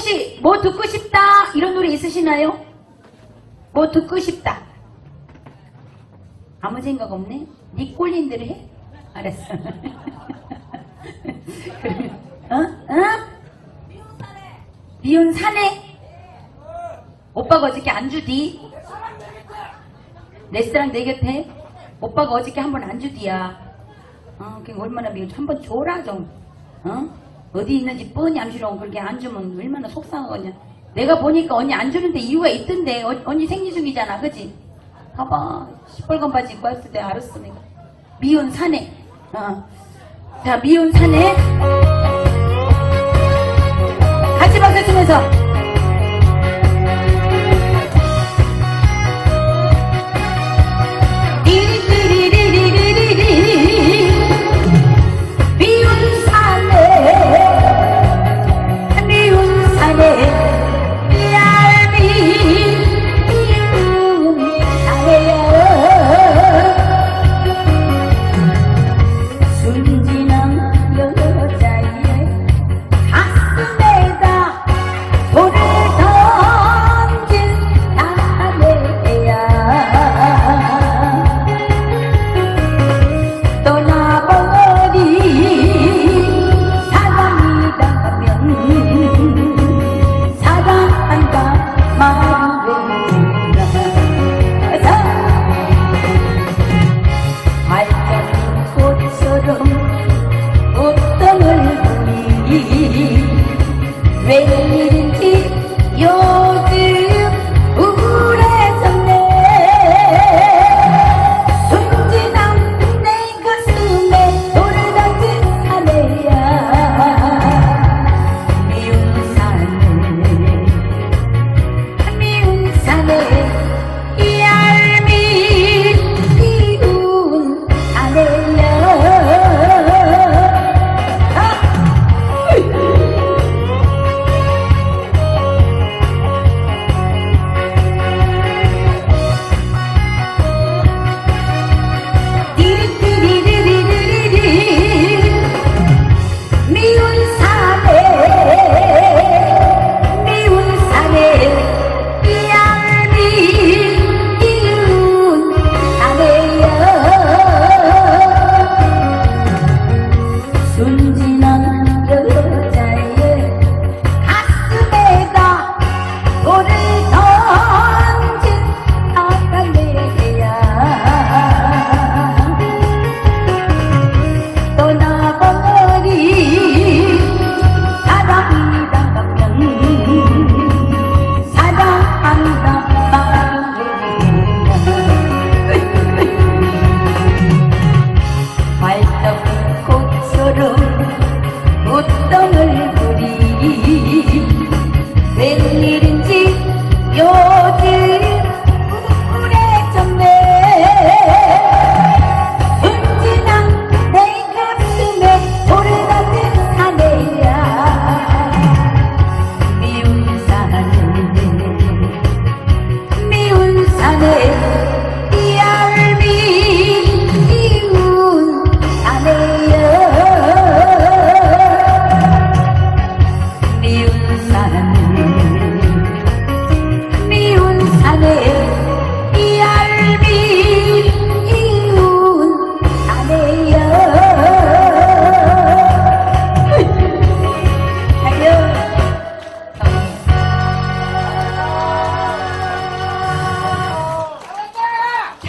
혹시 뭐 듣고 싶다 이런 노래 있으시나요? 뭐 듣고 싶다. 아무 생각 없네? 네 꼴린 대로 해? 알았어. 어? 어? 미운 사내? 오빠가 어저께 안 주디? 레스토랑 내 곁에? 오빠가 어저께 한 번 안 주디야. 어, 그게 얼마나 미워. 한번 줘라, 좀. 어? 어디 있는지 뻔히 암시롱 그렇게 안 주면 얼마나 속상하겠냐. 내가 보니까 언니 안 주는데 이유가 있던데. 어, 언니 생리 중이잖아, 그지? 봐봐. 시뻘건 바지 입고 왔을 때 내가. 미운 사내. 어. 자, 미운 사내. 같이 박수 치면서.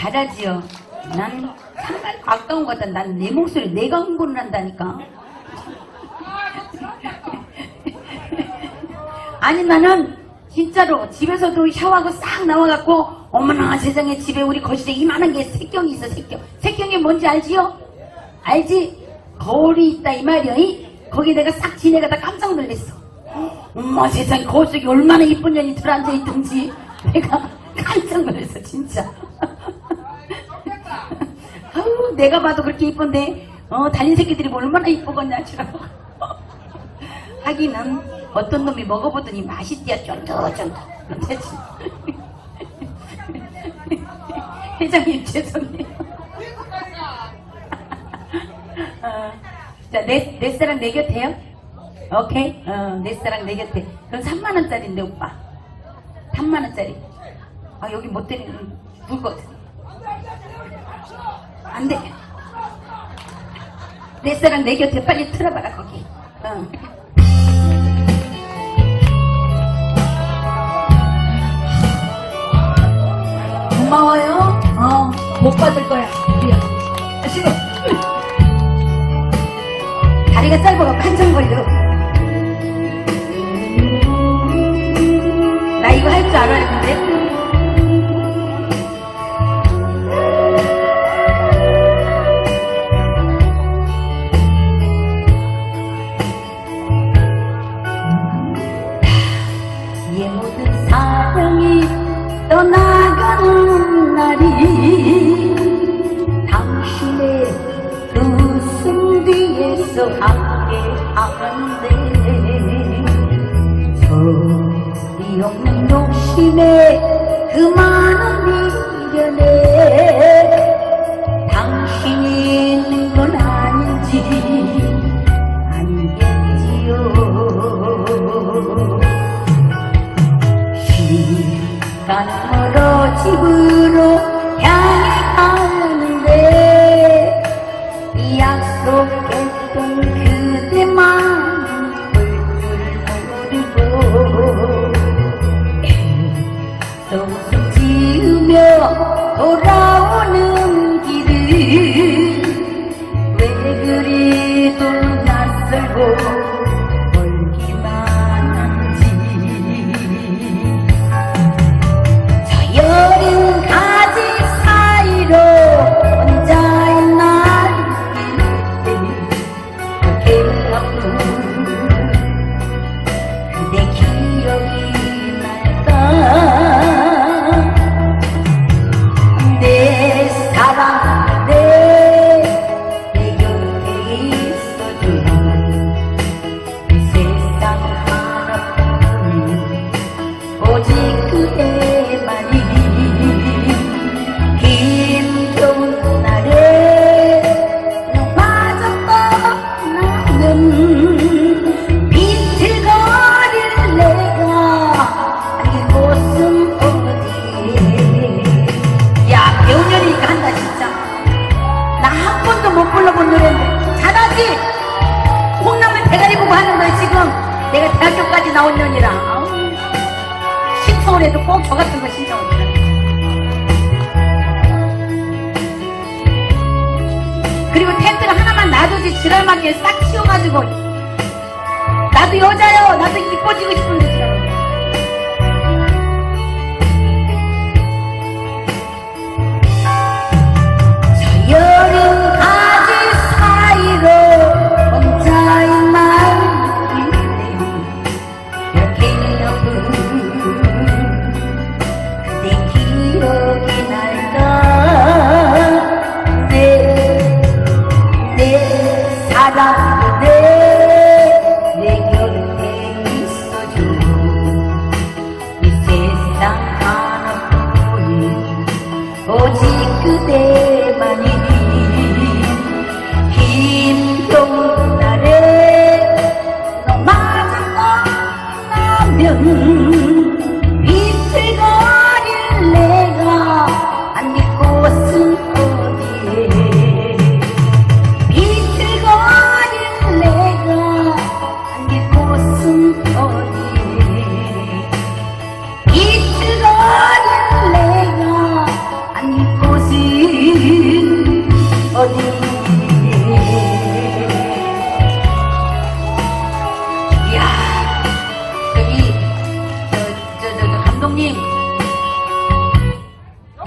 잘하지요 난 정말 가까운 것 같다. 난 내 목소리 내가 흥분을 한다니까. 아니 나는 진짜로 집에서도 샤워하고 싹 나와갖고 어머나 세상에 집에 우리 거실에 이만한 게 색경이 있어 색경 색경이 뭔지 알지요? 알지? 거울이 있다 이 말이야. 이? 거기 내가 싹 지내가다 깜짝 놀랐어. 엄마 세상에 거울 속에 얼마나 이쁜 년이 들어앉아 있던지. 내가 깜짝 놀랐어 진짜 내가 봐도 그렇게 이쁜데? 어 달린 새끼들이 뭐 얼마나 이쁘겠냐 지라고 하기는 어떤 놈이 먹어보더니 맛있대야 쫀득쫀득. 회장님 죄송해요. 어, 자내 내 사랑 내 곁에요? 오케이? 어내 사랑 내 곁에. 그럼 3만원짜리인데 오빠. 3만원짜리. 아 여기 못 때리는 물것 같아 안 돼. 내 사랑 내 곁에 빨리 틀어봐라 거기. 응. 고마워요. 어, 못 받을 거야. 그래. 아, 지금 다리가 짧아 한참 걸려. 나 이거 할 줄 알아야 되는데.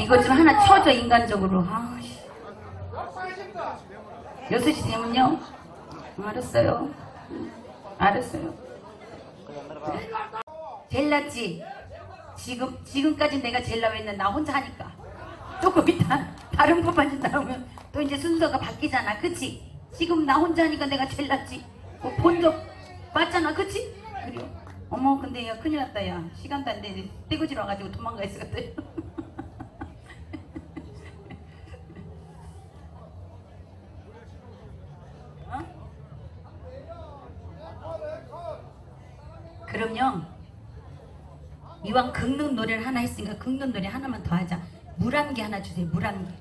이거 좀 하나 쳐줘 인간적으로. 아씨 6시 되면요? 알았어요. 알았어요. 제일 낫지. 지금, 지금까지 내가 제일 나와 있는 나 혼자 하니까. 조금 이따 다른 분만 나오면 또 이제 순서가 바뀌잖아. 그치? 지금 나 혼자 하니까 내가 제일 낫지. 뭐 본적 봤잖아. 그치? 그래요. 어머 근데 야 큰일 났다 야. 시간도 안 되는데 떼구질 와가지고 도망가 있을 것 같아요 요. 이왕 긁는 노래를 하나 했으니까 긁는 노래 하나만 더 하자. 물 한 개 하나 주세요. 물 한 개.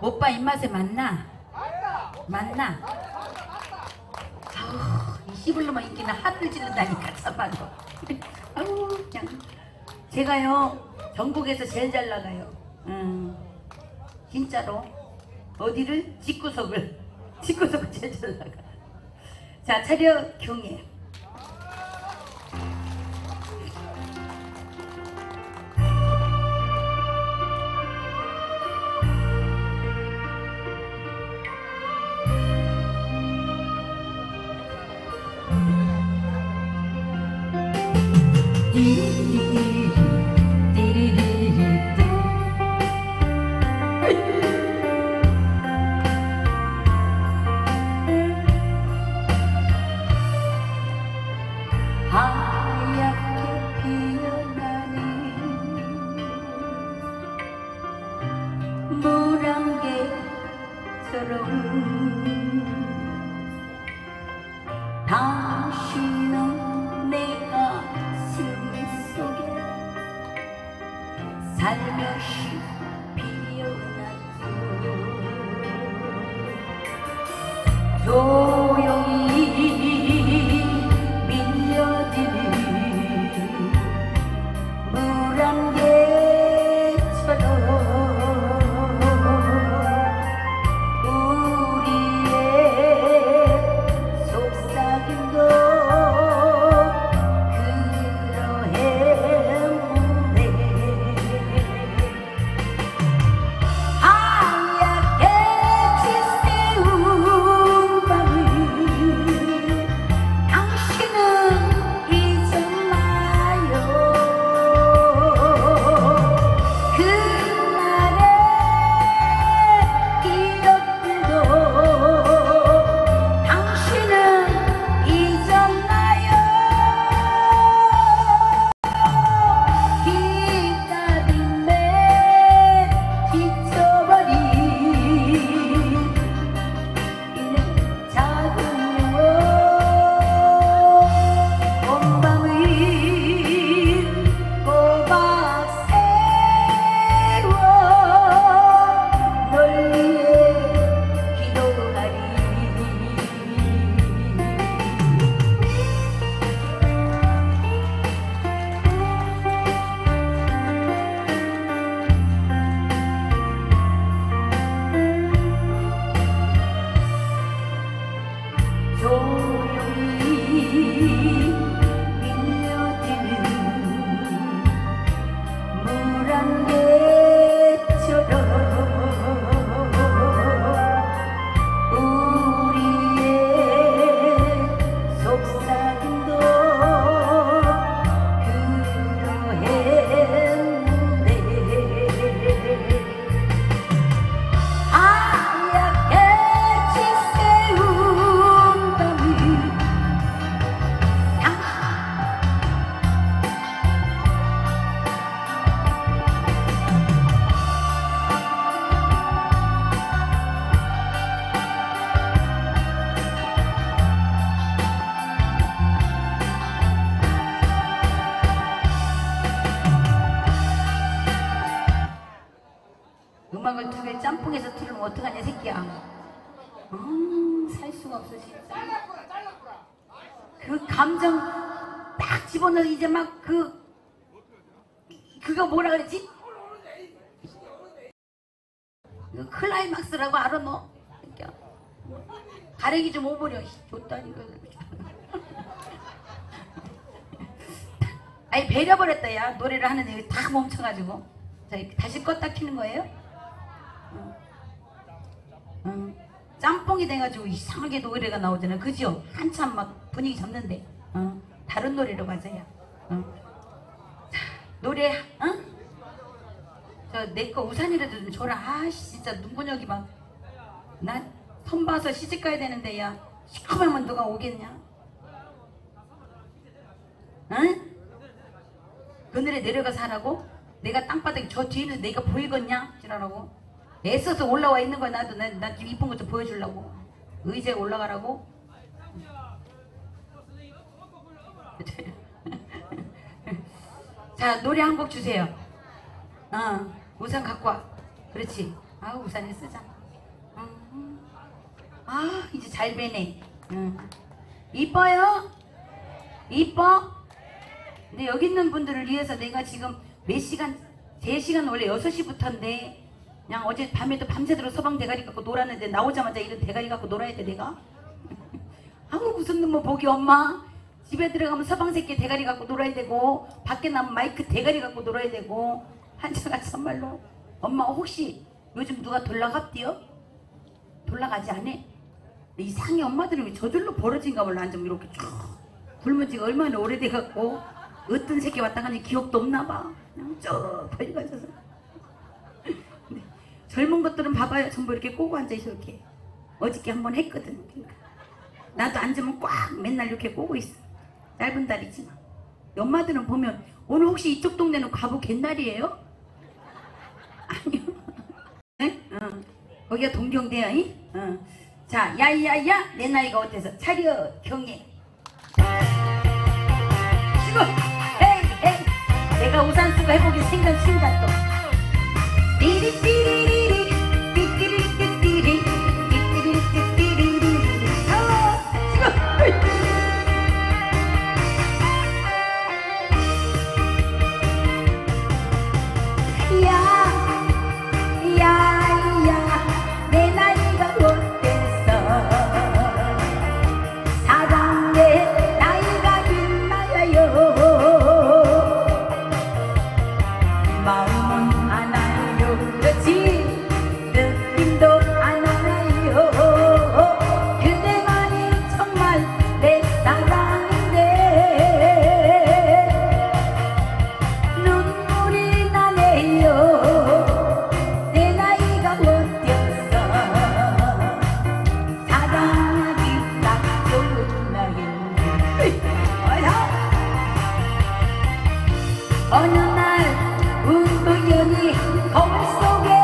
오빠 입맛에 맞나? 맞나? 아우, 이 씨불로만 인기는 하늘 지른다니까 참말로. 아우 그냥 제가요 전국에서 제일 잘 나가요. 음, 진짜로 어디를 집구석을 집구석을 제일 잘 나가. 자 차려 경례. 물안개처럼 당신은 내 가슴 속에 살며시 좋다니까 아니 배려버렸다 야 노래를 하는데 여기 다 멈춰가지고 자 다시 껐다 키는 거예요? 응. 응. 짬뽕이 돼가지고 이상하게 노래가 나오잖아 그죠? 한참 막 분위기 잡는데 어? 다른 노래로 가자야 어? 자, 노래 응? 저내 거 우산이라도 좀 줘라 아씨 진짜 눈구녕이 막난 봐서 시집 가야 되는데 야 시커매면 누가 오겠냐 응? 그늘에 내려가서 하라고? 내가 땅바닥에 저 뒤에는 내가 보이겠냐? 지랄하고 애써서 올라와 있는 거야 나도 나, 나 지금 이쁜 거 좀 보여주려고 의자에 올라가라고 자 노래 한 곡 주세요 어 우산 갖고 와 그렇지 아 우산에 쓰자 음. 아 이제 잘 배네 응. 이뻐요? 이뻐? 근데 여기 있는 분들을 위해서 내가 지금 몇 시간 제 시간 원래 6시부터인데 그냥 어제 밤에도 밤새도록 서방 대가리 갖고 놀았는데 나오자마자 이런 대가리 갖고 놀아야 돼 내가? 아우 무슨 놈의 복이 엄마 집에 들어가면 서방 새끼 대가리 갖고 놀아야 되고 밖에 나면 마이크 대가리 갖고 놀아야 되고 한자가 참말로 엄마 혹시 요즘 누가 돌라갑디요? 돌라가지 않아? 이상해 엄마들은 왜 저절로 벌어진가 좀 이렇게 쭉 굶은 지가 얼마나 오래돼갖고 어떤 새끼 왔다 가니 기억도 없나 봐 그냥 쭉 벌려가져서 근데 젊은 것들은 봐봐요 전부 이렇게 꼬고 앉아있어 이렇게 어저께 한 번 했거든 그러니까. 나도 앉으면 꽉 맨날 이렇게 꼬고 있어 짧은 다리지만 엄마들은 보면 오늘 혹시 이쪽 동네는 과부 갯날이에요? 아니요 네? 어. 거기가 동경대야 이? 어. 자 야야야 내 나이가 어때서? 차려 경애. 지금 에이 에이. 내가 우산 쓰고 해보기 생각 신다 또 어느 날 우연히 거울 속에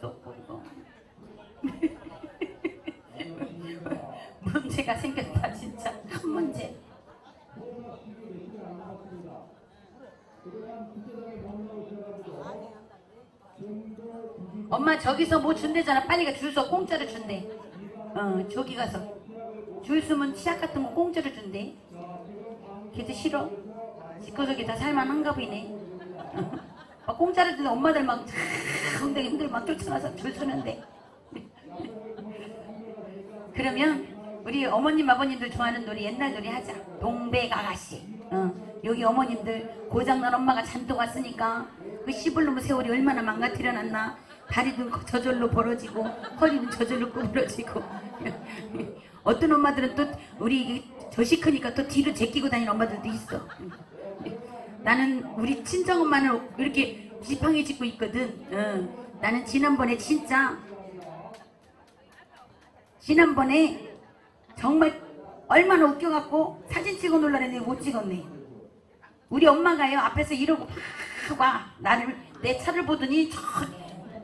없고 이거 문제가 생겼다 진짜 큰 문제 엄마 저기서 뭐 준대잖아. 빨리 가 줄 서 공짜로 준대. 어 저기 가서 줄 서면 치약 같은 거 공짜로 준대. 걔도 싫어. 집구석이 다 살만한가 보이네. 막 공짜로 주는 엄마들 막 엉덩이 흔들 막 쫓아가서 줄 서는데. 그러면 우리 어머님 아버님들 좋아하는 노래 옛날 노래 하자. 동백 아가씨. 어, 여기 어머님들 고장난 엄마가 잔뜩 왔으니까 그 씹을놈의 세월이 얼마나 망가뜨려놨나. 다리도 저절로 벌어지고 허리는 저절로 구부러지고 어떤 엄마들은 또 우리 젖이 크니까 또 뒤로 제끼고 다니는 엄마들도 있어. 나는 우리 친정 엄마는 이렇게 지팡이 짚고 있거든. 어, 나는 지난번에 진짜 지난번에 정말 얼마나 웃겨갖고 사진 찍어 놀라는데 못 찍었네. 우리 엄마가요 앞에서 이러고 막 와. 나를 내 차를 보더니 저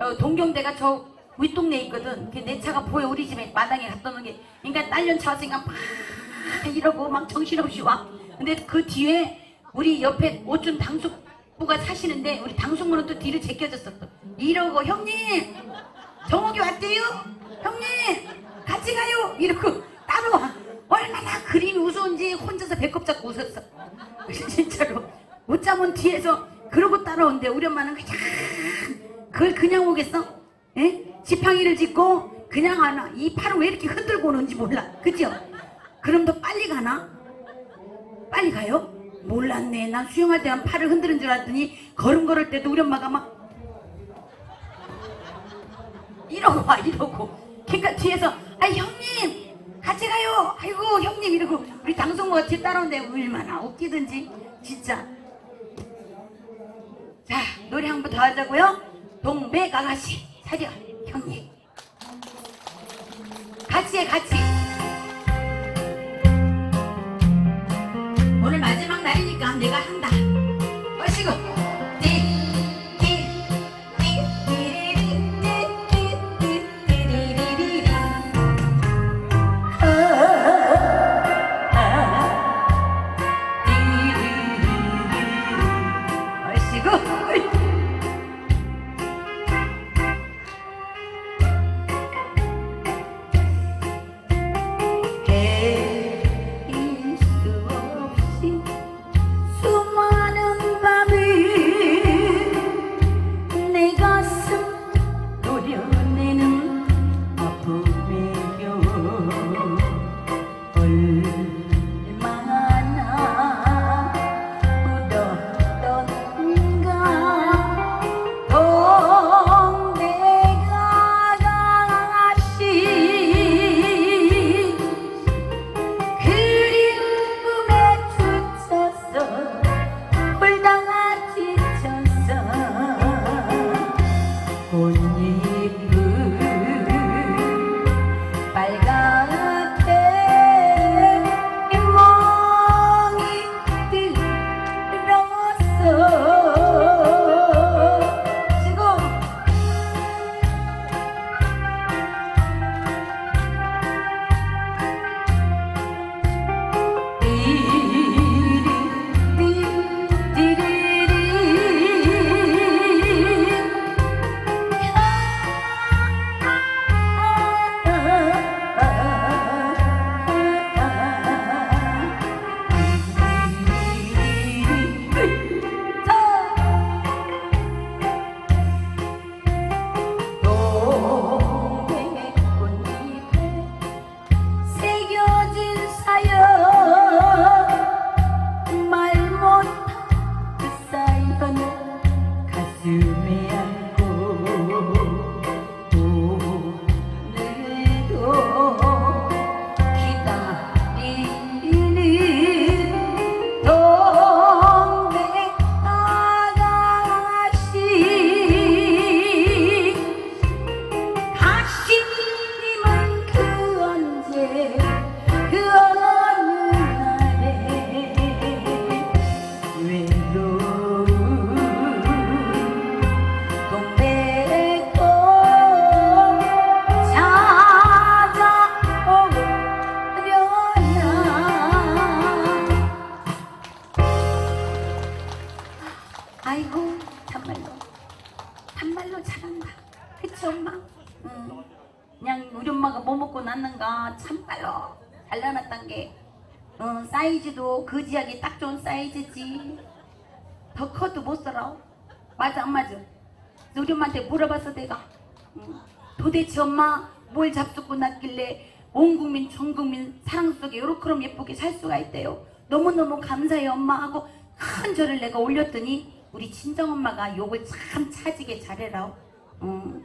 어, 동경대가 저 윗동네에 있거든. 그내 차가 보여 우리 집에 마당에 갖다 놓은 게. 그러니까 딸년 차 왔으니까 막 이러고 막 정신없이 와. 근데 그 뒤에 우리 옆에 오준 당숙부가 사시는데 우리 당숙모는 또 뒤를 제껴졌어. 또. 이러고 형님 정옥이 왔대요. 형님 같이 가요. 이러고 따라와. 얼마나 그림이 우스운지 혼자서 배꼽 잡고 웃었어. 진짜로. 못 자면 뒤에서 그러고 따라온대. 우리 엄마는 그냥 그걸 그냥 오겠어? 예? 지팡이를 짚고 그냥 안 와. 이 팔을 왜 이렇게 흔들고 오는지 몰라. 그죠? 그럼 더 빨리 가나? 빨리 가요? 몰랐네. 난 수영할 때만 팔을 흔드는 줄 알았더니 걸음 걸을 때도 우리 엄마가 막 이러고 와 이러고. 그러니까 뒤에서 아 형님! 같이 가요! 아이고 형님! 이러고 우리 당성모가 뒤에 따라오는데 얼마나 웃기든지. 진짜. 자 노래 한 번 더 하자고요. 동백 아가씨. 사려 형님. 같이 해 같이 오늘 마지막 날이니까 내가 한다. 마시고 엄마한테 물어봤어 내가. 응. 도대체 엄마 뭘 잡수고 났길래 온 국민 전 국민 사랑 속에 요렇게럼 예쁘게 살 수가 있대요? 너무너무 감사해요 엄마 하고 큰 절을 내가 올렸더니 우리 친정엄마가 욕을 참 차지게 잘해라 어,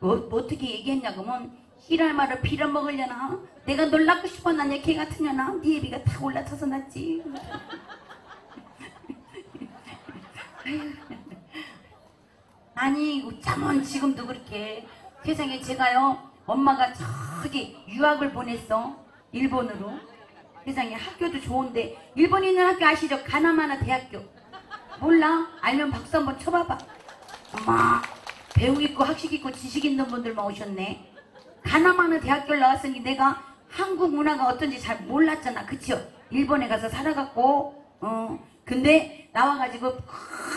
뭐, 뭐 어떻게 얘기했냐 그러면 일할 말을 빌어먹으려나? 내가 놀 낳고 싶었나냐 개 같은 년아 네 애비가 다 올라타서 났지 아니 어쩌면 지금도 그렇게 세상에 제가요 엄마가 저기 유학을 보냈어 일본으로. 세상에 학교도 좋은데 일본에 있는 학교 아시죠? 가나마나 대학교. 몰라? 알면 박수 한번 쳐봐봐. 엄마 배우 있고 학식 있고 지식 있는 분들만 오셨네. 가나마나 대학교를 나왔으니 내가 한국 문화가 어떤지 잘 몰랐잖아. 그치요? 일본에 가서 살아갖고 어. 근데 나와가지고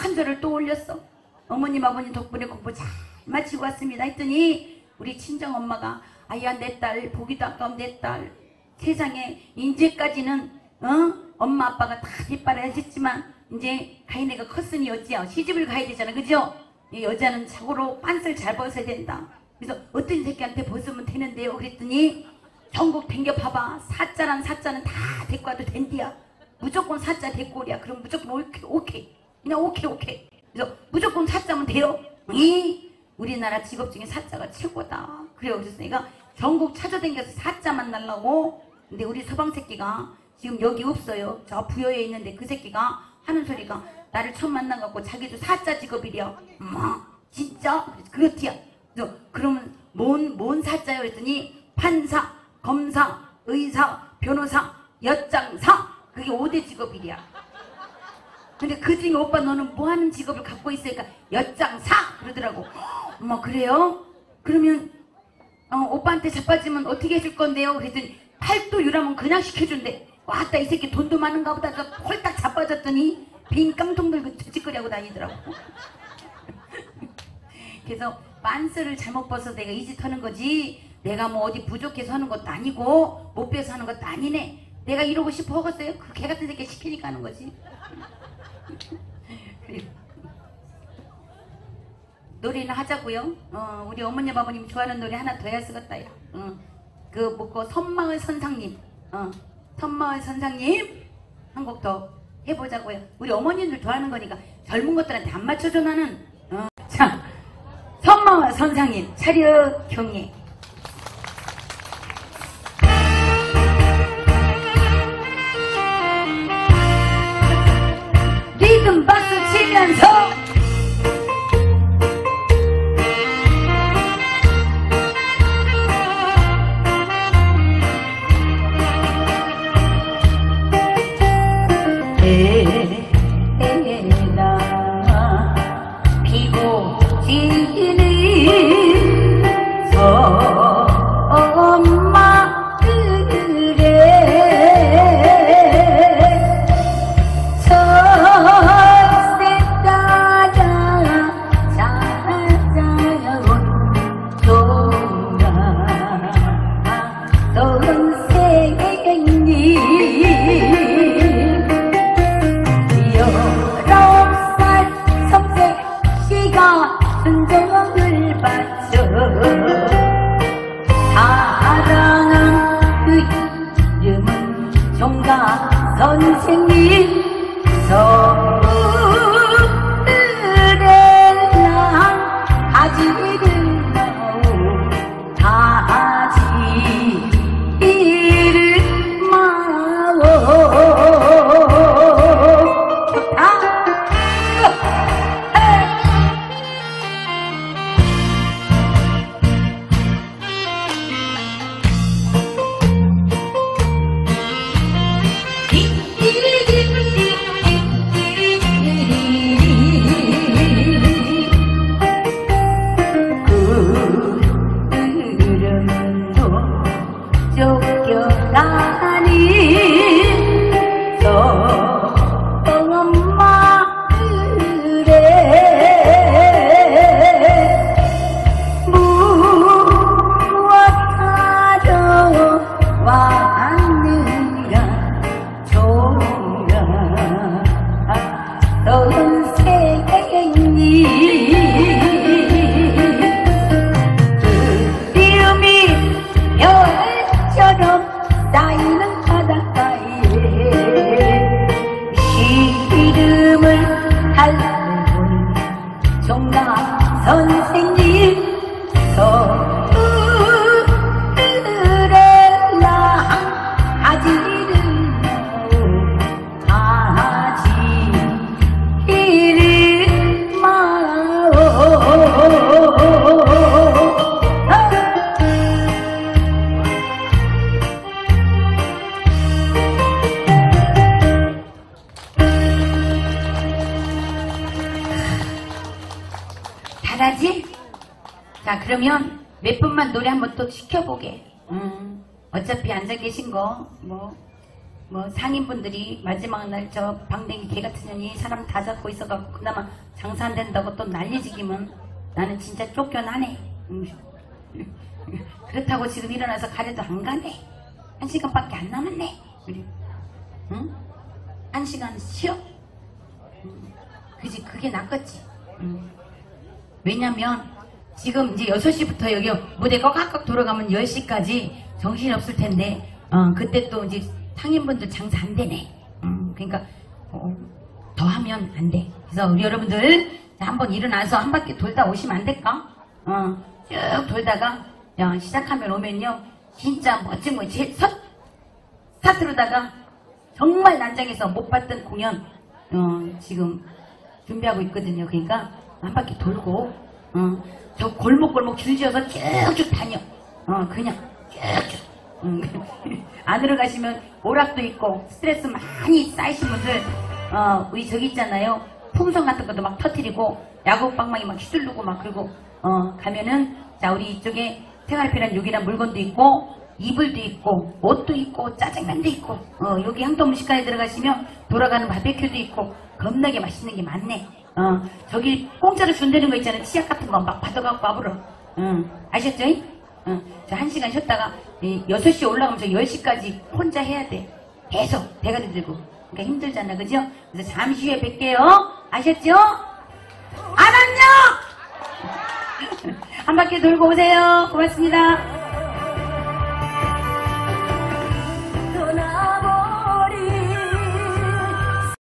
큰 절을 또 올렸어 어머님 아버님 덕분에 공부 잘 마치고 왔습니다. 했더니 우리 친정 엄마가 아야 내 딸 보기도 아까운 내 딸 세상에 이제까지는 어? 엄마 아빠가 다 뒷바라 해줬지만 이제 가인애가 컸으니 어찌야? 시집을 가야 되잖아. 그죠? 이 여자는 자고로 빤스를 잘 벗어야 된다. 그래서 어떤 새끼한테 벗으면 되는데요? 그랬더니 전국 댕겨 봐봐. 사자란 사자는 다 데리고 와도 된디야. 무조건 사자 데리고 오랴. 그럼 무조건 오케이 오케이. 그냥 오케이 오케이 그래서 무조건 사자면 돼요. 이 우리나라 직업 중에 사자가 최고다. 그래요. 그래서 내가 전국 찾아다녀서 사자 만나려고. 근데 우리 서방 새끼가 지금 여기 없어요. 저 부여에 있는데 그 새끼가 하는 소리가 나를 처음 만나갖고 자기도 사자 직업이랴 엄마 진짜? 그렇디야 그래서 그러면 뭔, 뭔 사자요? 그랬더니 판사, 검사, 의사, 변호사, 엿장사. 그게 5대 직업이랴 근데 그 중에 오빠 너는 뭐 하는 직업을 갖고 있으니까 엿장사 그러더라고 엄마 그래요? 그러면 어, 오빠한테 자빠지면 어떻게 해줄 건데요? 그랬더니 팔도 유라면 그냥 시켜준대 왔다 이 새끼 돈도 많은가 보다 저 홀딱 자빠졌더니 빈 깡통 들고 뒤짓거리하고 다니더라고 그래서 빤스를 잘못 벗어서 내가 이 짓 하는 거지 내가 뭐 어디 부족해서 하는 것도 아니고 못 빼서 하는 것도 아니네 내가 이러고 싶어 하겠어요? 그 개 같은 새끼 시키니까 하는 거지. 노래는 하자고요. 어, 우리 어머님 아버님 좋아하는 노래 하나 더 해야 쓰겠다요. 어, 그 뭐고 선마을 선상님, 어, 선마을 선상님 한 곡 더 해보자고요. 우리 어머님들 좋아하는 거니까 젊은 것들한테 안 맞춰줘 나는. 어. 자, 선마을 선상님 차려 경례. 쫓겨나니 자, 그러면 몇 분만 노래 한번 또 시켜보게. 음, 어차피 앉아 계신 거, 뭐, 뭐, 상인분들이 마지막 날 저 방댕이 개 같은 년이 사람 다 잡고 있어갖고 그나마 장사 안 된다고 또 난리지기면 나는 진짜 쫓겨나네. 음. 그렇다고 지금 일어나서 가래도 안 가네. 한 시간밖에 안 남았네. 응? 한 시간 쉬어? 음, 그지, 그게 낫겠지. 음. 왜냐면, 지금 이제 6시부터 여기 무대가 꽉꽉 돌아가면 10시까지 정신이 없을 텐데, 어, 그때 또 이제 상인분들 장사 안 되네. 음, 그러니까, 어, 더 하면 안 돼. 그래서 우리 여러분들, 자, 한번 일어나서 한 바퀴 돌다 오시면 안 될까? 어, 쭉 돌다가, 야, 시작하면 오면요, 진짜 멋진 거, 제, 첫, 스타트로다가 정말 난장에서 못 봤던 공연 어, 지금 준비하고 있거든요. 그러니까 한 바퀴 돌고 어, 저 골목골목 줄지어서 쭉쭉 다녀. 어, 그냥 쭉쭉. 음, 안으로 가시면 오락도 있고 스트레스 많이 쌓이신 분들 어, 우리 저기 있잖아요. 풍선 같은 것도 막 터트리고 야구 방망이 막 휘두르고 막 그러고 어, 가면은 자 우리 이쪽에 생활 필요한 요기나 물건도 있고 이불도 있고 옷도 있고 짜장면도 있고 어, 여기 향토 음식관에 들어가시면 돌아가는 바베큐도 있고 겁나게 맛있는 게 많네 어, 저기 공짜로 준다는 거 있잖아요 치약 같은 거 막 받아갖고 와보러 응, 아셨죠? 응, 저한 시간 쉬었다가 이 6시에 올라가면 저 10시까지 혼자 해야 돼 계속 대가리 들고 그러니까 힘들잖아 그죠? 그래서 잠시 후에 뵐게요 아셨죠? 알았냐? 한 바퀴 돌고 오세요 고맙습니다